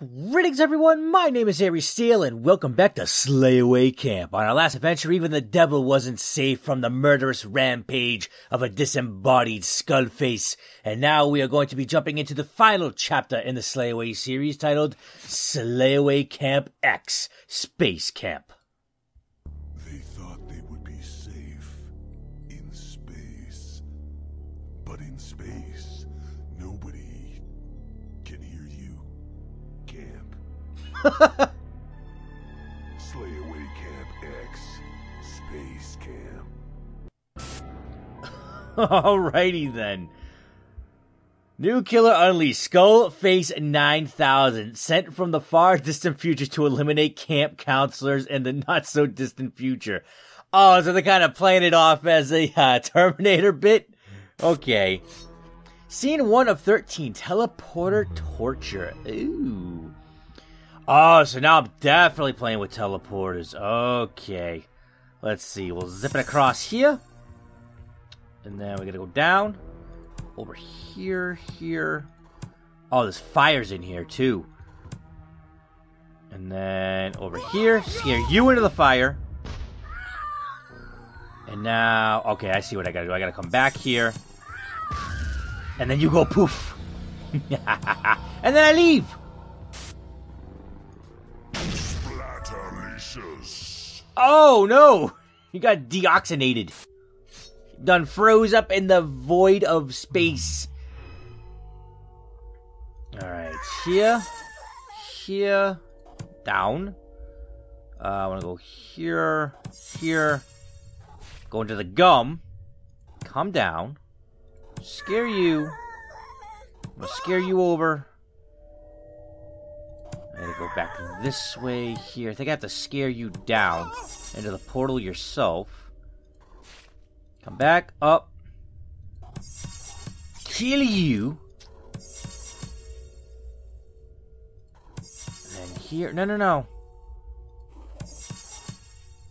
Greetings everyone, my name is Harry Steele and welcome back to Slayaway Camp. On our last adventure, even the devil wasn't safe from the murderous rampage of a disembodied skull face. And now we are going to be jumping into the final chapter in the Slayaway series titled Slayaway Camp X, Space Camp. Slayaway Camp X. Space Camp. Alrighty then. New killer unleashed Skullface 9000, sent from the far distant future to eliminate camp counselors in the not so distant future. Oh, so they're kind of playing it off as a uh, Terminator bit? Okay. Scene 1 of 13 Teleporter Torture. Ooh. Oh, so now I'm definitely playing with teleporters. Okay. Let's see. We'll zip it across here. And then we're gonna go down. Over here, here. Oh, there's fires in here too. And then over here, scare you into the fire. And now, okay, I see what I gotta do. I gotta come back here. And then you go poof. and then I leave. Oh no! You got deoxygenated. Done froze up in the void of space. Alright, here. Here. Down. Uh, I wanna go here. Here. Go into the gum. Come down. Scare you. I'm gonna scare you over. Back this way here. I think I have to scare you down into the portal yourself. Come back up. Kill you. And here. No, no, no.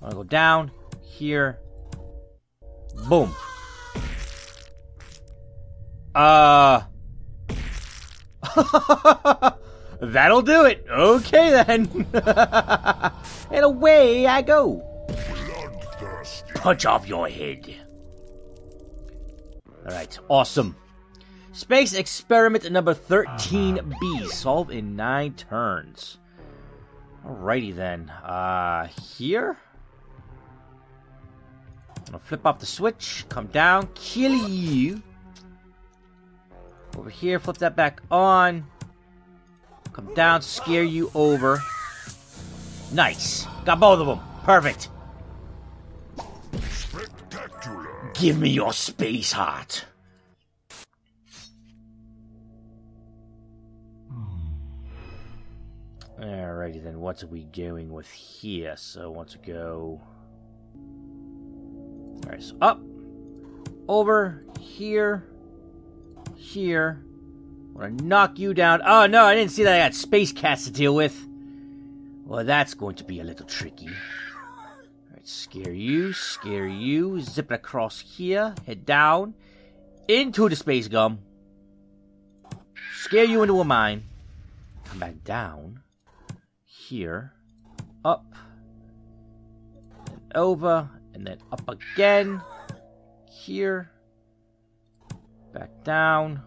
I want to go down here. Boom. Uh. That'll do it. Okay then. and away I go. Punch off your head. Alright, awesome. Space experiment number 13B. Solve in nine turns. Alrighty then. Uh, here? I'm gonna flip off the switch, come down, kill you. Over here, flip that back on. Come down, scare you over. Nice. Got both of them. Perfect. Spectacular. Give me your space heart. Alrighty then, what are we doing with here? So, want to go. Alright, so up, over, here, here. Want to knock you down. Oh no, I didn't see that I got space cats to deal with. Well, that's going to be a little tricky. Alright, scare you, scare you, zip it across here, head down, into the space gum, scare you into a mine, come back down, here, up, and over, and then up again, here, back down.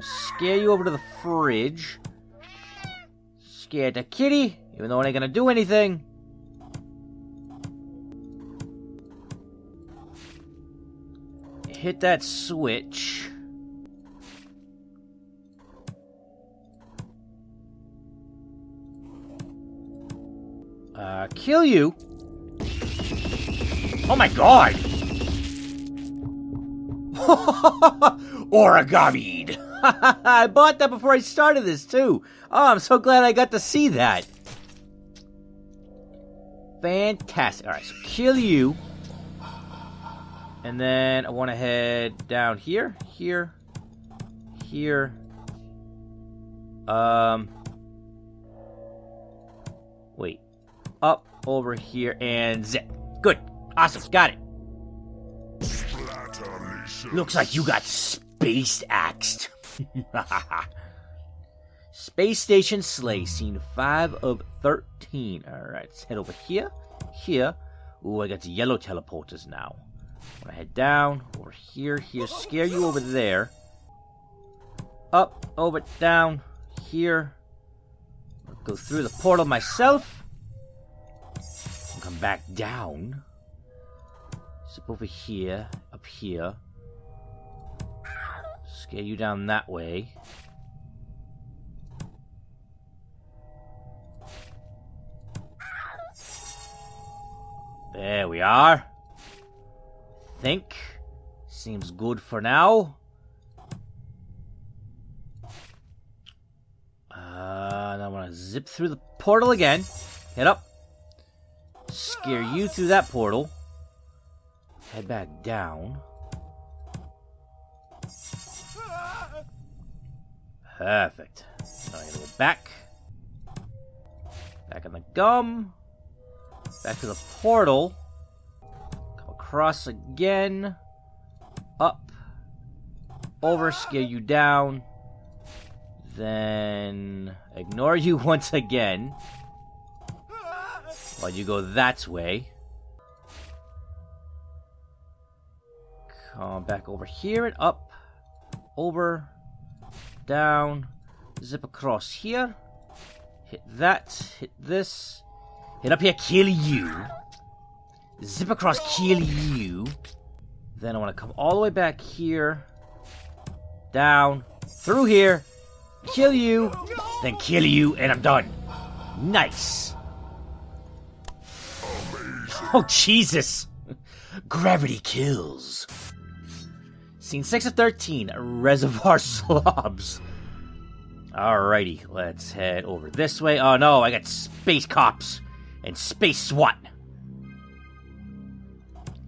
Scare you over to the fridge. Scare the kitty, even though it ain't gonna do anything. Hit that switch. Uh, kill you. Oh my god! Origami! I bought that before I started this too. Oh, I'm so glad I got to see that. Fantastic. Alright, so kill you. And then I want to head down here, here, here. Um. Wait. Up, over here, and zip. Good. Awesome. Got it. Looks like you got space axed. Space Station Slay, scene 5 of 13. Alright, let's head over here, here. Ooh, I got yellow teleporters now. I head down, over here, here, scare you over there. Up, over, down, here. I'll go through the portal myself. And come back down. Zip over here, up here. Scare you down that way. There we are. Think. Seems good for now. Uh, I want to zip through the portal again. Head up. Scare you through that portal. Head back down. Perfect. Now I gotta go back. Back in the gum. Back to the portal. Come across again. Up. Over, scare you down. Then ignore you once again. While you go that way. Come back over here and up. Over. Down. Zip across here. Hit that. Hit this. Hit up here, kill you. Zip across, kill you. Then I want to come all the way back here. Down. Through here. Kill you. Then kill you, and I'm done. Nice. Oh, Jesus. Gravity kills. Scene 6 of 13 Reservoir Slobs. Alrighty, let's head over this way. Oh no, I got space cops and space SWAT.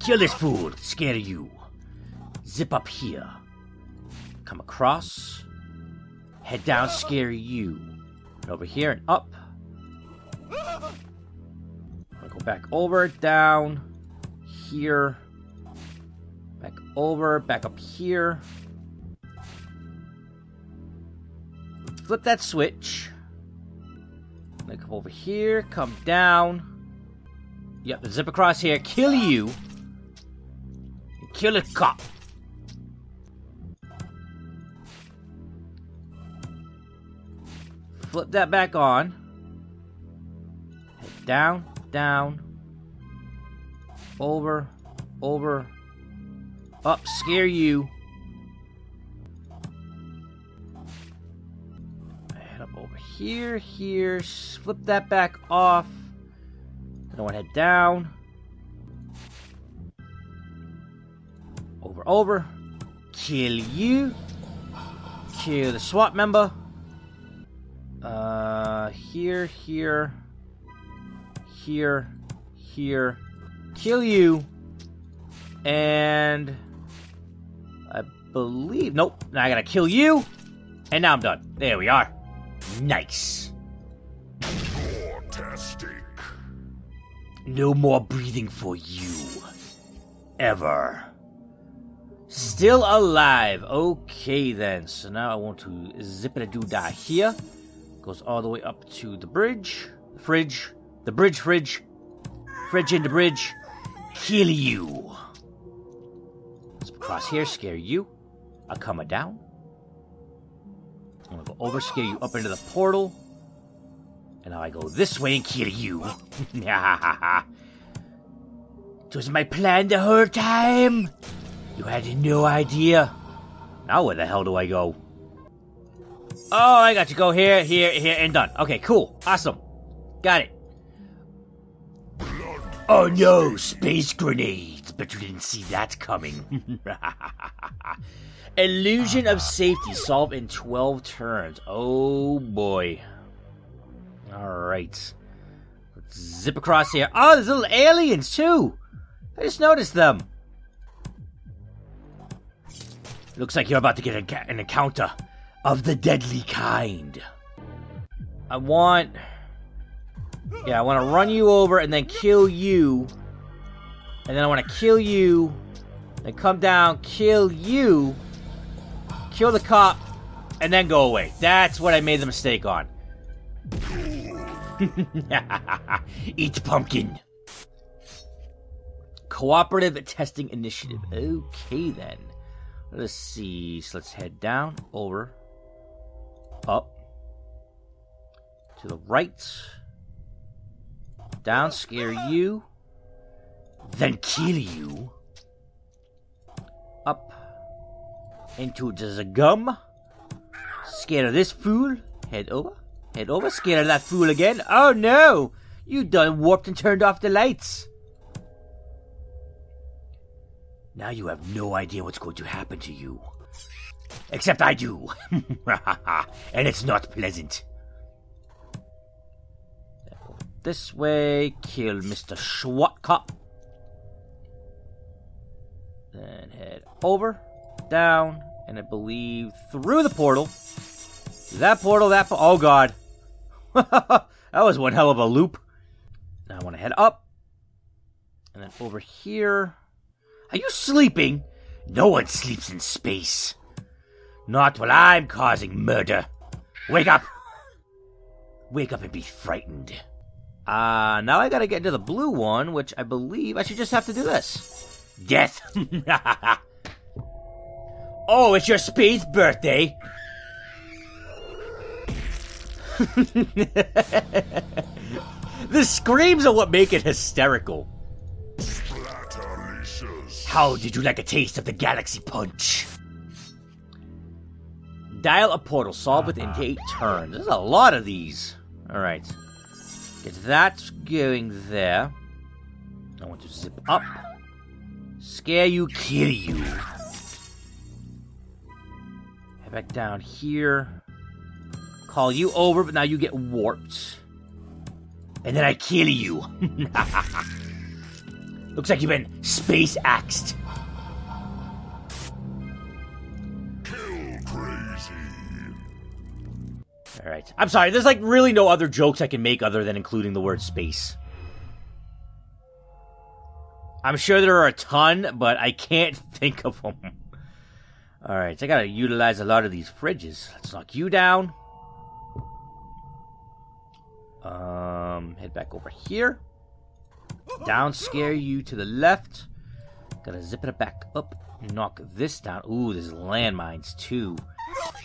Kill this fool, scare you. Zip up here. Come across. Head down, scare you. Over here and up. i go back over, down, here. Over, back up here. Flip that switch. Then come over here, come down. Yep, zip across here, kill you. Kill a cop. Flip that back on. Down, down. Over, over. Up, scare you. Head up over here, here. Flip that back off. Then I want to head down. Over, over. Kill you. Kill the SWAT member. Uh, here, here. Here, here. Kill you. And believe. Nope. Now I gotta kill you. And now I'm done. There we are. Nice. Fantastic. No more breathing for you. Ever. Still alive. Okay then. So now I want to zip it a doo dah here. Goes all the way up to the bridge. The fridge. The bridge fridge. Fridge into bridge. Kill you. Zip across here, scare you. I'll come down. I'm gonna go over, scare you up into the portal. And now I go this way and kill you. it was my plan the whole time. You had no idea. Now where the hell do I go? Oh, I got to go here, here, here, and done. Okay, cool. Awesome. Got it. Oh no, space grenades. Bet you didn't see that coming. Illusion of safety. solved in 12 turns. Oh boy. Alright. Let's zip across here. Oh, there's little aliens too. I just noticed them. Looks like you're about to get a, an encounter of the deadly kind. I want. Yeah, I want to run you over and then kill you. And then I want to kill you. Then come down, kill you. Kill the cop. and then go away. That's what I made the mistake on. Eat pumpkin. Cooperative Testing Initiative. Okay, then. Let's see. So let's head down, over, up, to the right, down, scare you, then kill you, up, into the gum, scare this fool, head over, head over, scare that fool again. Oh no! You done warped and turned off the lights. Now you have no idea what's going to happen to you. Except I do. and it's not pleasant. This way, kill Mr. Schwatka. Then head over, down, and I believe through the portal. That portal, that po- oh god. that was one hell of a loop. Now I want to head up. And then over here. Are you sleeping? No one sleeps in space. Not while I'm causing murder. Wake up! Wake up and be frightened. Uh, now I gotta get into the blue one, which I believe I should just have to do this. Death! oh, it's your space birthday! the screams are what make it hysterical. How did you like a taste of the galaxy punch? Dial a portal, solve within uh-huh. eight turns. There's a lot of these. Alright. Get that going there. I want to zip up. Scare you, kill you. Head back down here. Call you over, but now you get warped. And then I kill you. Looks like you've been space axed. Alright. I'm sorry, there's like really no other jokes I can make other than including the word space. I'm sure there are a ton, but I can't think of them. Alright, so I gotta utilize a lot of these fridges. Let's knock you down. Um, head back over here. Down, scare you to the left. Gotta zip it back up. Knock this down. Ooh, there's landmines too.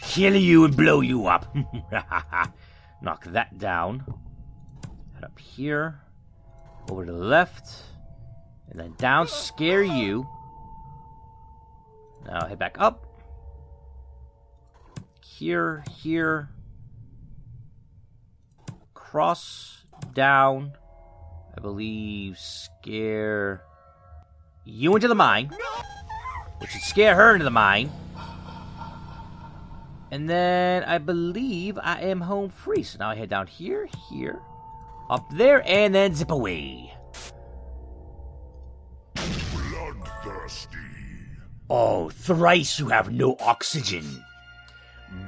Kill you and blow you up. Knock that down. Head up here. Over to the left. And then down, scare you. Now head back up. Here, here. Cross, down. I believe scare you into the mine. Which should scare her into the mine. And then I believe I am home free. So now I head down here, here, up there, and then zip away. Oh, thrice you have no oxygen.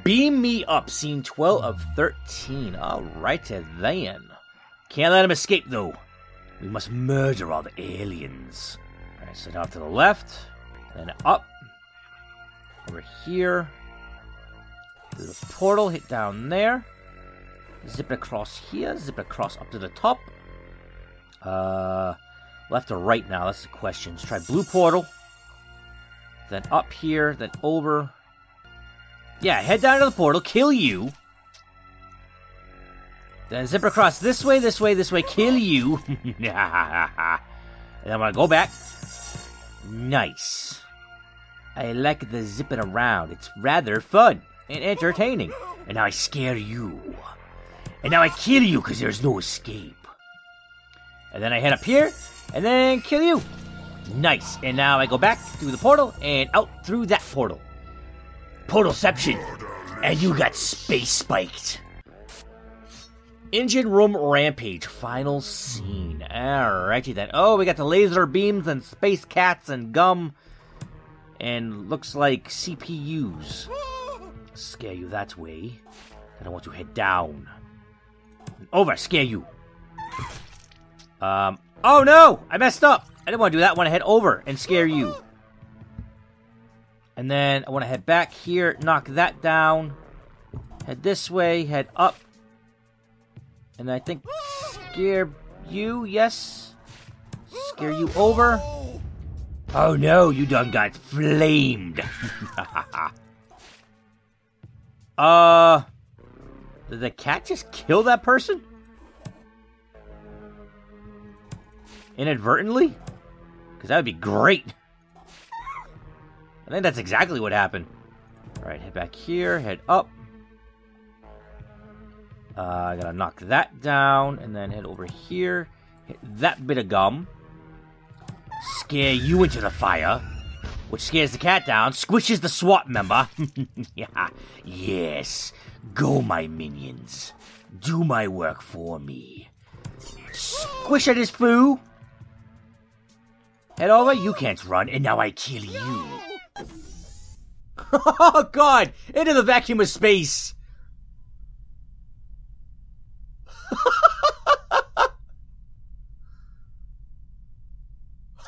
Beam me up, scene 12 of 13. Alright then. Can't let him escape though. We must murder all the aliens. Alright, so now to the left, then up. Over here. Through the portal, hit down there. Zip it across here, zip it across up to the top. Uh, left or right now, that's the question. Let's try blue portal. Then up here, then over. Yeah, head down to the portal, kill you. Then zip across this way, this way, this way, kill you. and then I'm gonna go back. Nice. I like the zipping around. It's rather fun and entertaining. And now I scare you. And now I kill you because there's no escape. And then I head up here and then kill you. Nice. And now I go back through the portal and out through that portal. Portalception. And you got space spiked. Engine room rampage final scene. Alrighty then. Oh, we got the laser beams and space cats and gum. And looks like CPUs. Scare you that way. Then I want to head down. Over, scare you. Um. Oh no! I messed up! I didn't want to do that. I want to head over and scare you. And then I want to head back here, knock that down. Head this way, head up. And I think scare you, yes? Scare you over. Oh no, you done got flamed. uh, did the cat just kill that person? Inadvertently? Because that would be great. I think that's exactly what happened. Alright, head back here, head up. Uh, I gotta knock that down, and then head over here. Hit that bit of gum scare you into the fire, which scares the cat down, squishes the SWAT member. yeah, yes, go, my minions. Do my work for me. Squish at his foo. Head over, you can't run, and now I kill you. oh god! Into the vacuum of space!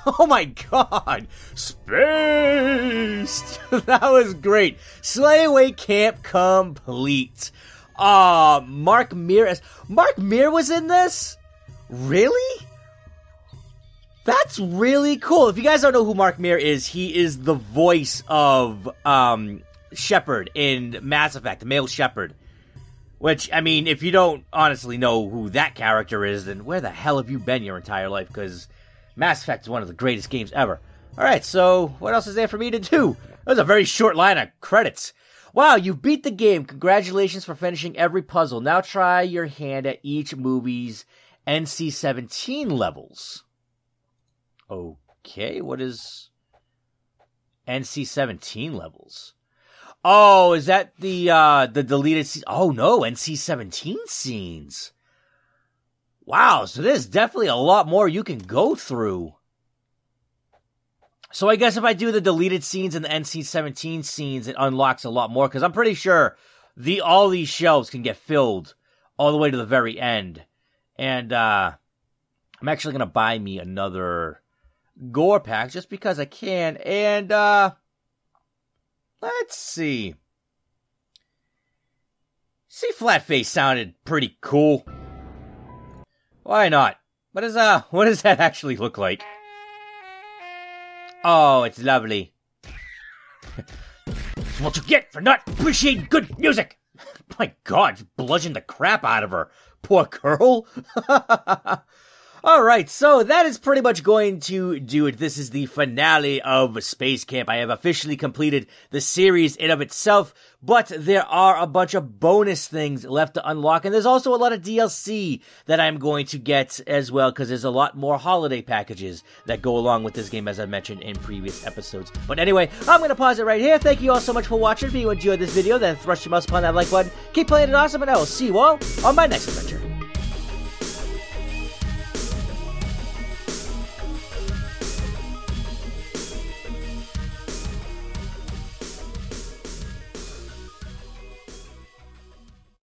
Oh my god! Space! that was great. Slayaway Camp complete. Ah, uh, Mark Meer. Mark Meer was in this? Really? That's really cool. If you guys don't know who Mark Meer is, he is the voice of um, Shepard in Mass Effect, the male Shepard. Which, I mean, if you don't honestly know who that character is, then where the hell have you been your entire life? Because Mass Effect is one of the greatest games ever. Alright, so what else is there for me to do? That was a very short line of credits. Wow, you beat the game. Congratulations for finishing every puzzle. Now try your hand at each movie's NC 17 levels. Okay, what is NC 17 levels? Oh, is that the uh the deleted scenes? Oh no, NC 17 scenes. Wow, so there's definitely a lot more you can go through. So I guess if I do the deleted scenes and the NC-17 scenes, it unlocks a lot more because I'm pretty sure the all these shelves can get filled all the way to the very end. And uh I'm actually gonna buy me another gore pack just because I can. And uh let's see. See, Flatface sounded pretty cool. Why not? What is uh what does that actually look like? Oh, it's lovely. what you get for not appreciating good music. My god, bludgeoned the crap out of her. Poor girl. All right, so that is pretty much going to do it. This is the finale of Space Camp. I have officially completed the series in of itself, but there are a bunch of bonus things left to unlock, and there's also a lot of DLC that I'm going to get as well, because there's a lot more holiday packages that go along with this game, as I mentioned in previous episodes. But anyway, I'm going to pause it right here. Thank you all so much for watching. If you enjoyed this video, then thrust your mouse upon that like button. Keep playing it awesome, and I will see you all on my next adventure.